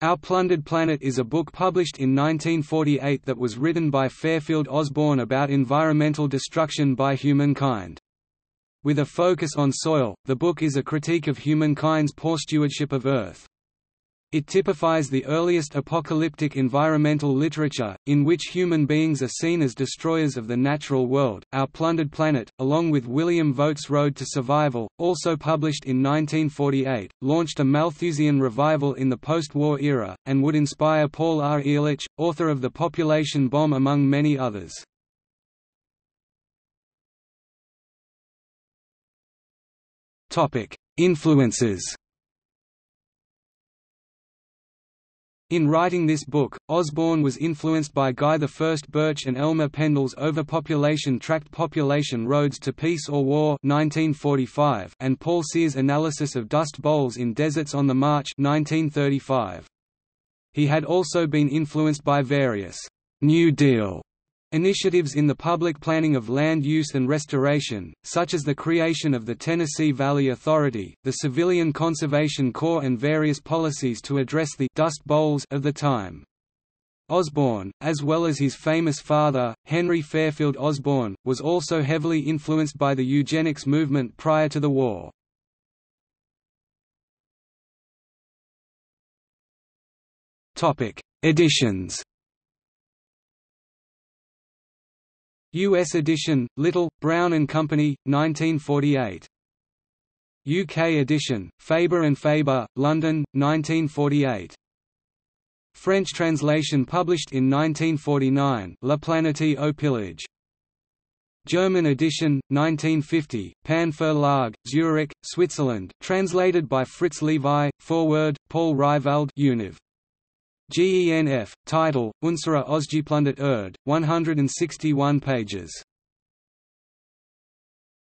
Our Plundered Planet is a book published in 1948 that was written by Fairfield Osborn about environmental destruction by humankind. With a focus on soil, the book is a critique of humankind's poor stewardship of Earth. It typifies the earliest apocalyptic environmental literature, in which human beings are seen as destroyers of the natural world. Our Plundered Planet, along with William Vogt's Road to Survival, also published in 1948, launched a Malthusian revival in the post-war era, and would inspire Paul R. Ehrlich, author of The Population Bomb among many others. Influences In writing this book, Osborn was influenced by Guy I Burch and Elmer Pendell's Overpopulation Tract Population Roads to Peace or War 1945 and Paul Sears' analysis of dust bowls in Deserts on the March 1935. He had also been influenced by various «New Deal» Initiatives in the public planning of land use and restoration, such as the creation of the Tennessee Valley Authority, the Civilian Conservation Corps and various policies to address the «dust bowls» of the time. Osborn, as well as his famous father, Henry Fairfield Osborn, was also heavily influenced by the eugenics movement prior to the war. Editions U.S. edition, Little, Brown and Company, 1948. UK edition, Faber and Faber, London, 1948. French translation published in 1949 La Planète au Pillage. German edition, 1950, Pan Verlag, Zurich, Switzerland, translated by Fritz Levi, forward, Paul Reiwald Univ. GENF, title, Unsere Ausgeplundert Erd, 161 pages.